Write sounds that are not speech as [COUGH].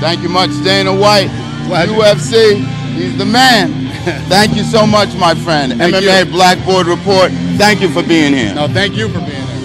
Thank you much, Dana White, Pleasure. UFC. He's the man. [LAUGHS] Thank you so much, my friend. Thank MMA you. Blackboard Report. Thank you for being here. No, thank you for being here.